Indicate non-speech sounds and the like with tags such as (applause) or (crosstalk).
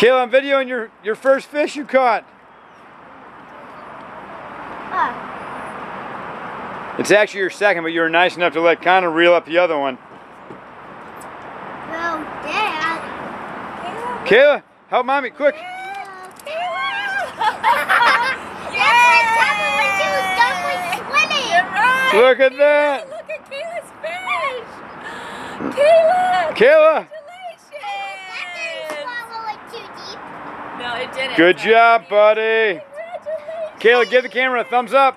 Kayla, I'm videoing your, your first fish you caught. Ah. It's actually your second, but you were nice enough to let Connor reel up the other one. Well, Dad. Kayla, help mommy, quick. (laughs) Look at that. Look at Kayla's fish. Kayla. Kayla, No, it didn't. good job, buddy. Congratulations. Kayla, give the camera a thumbs up.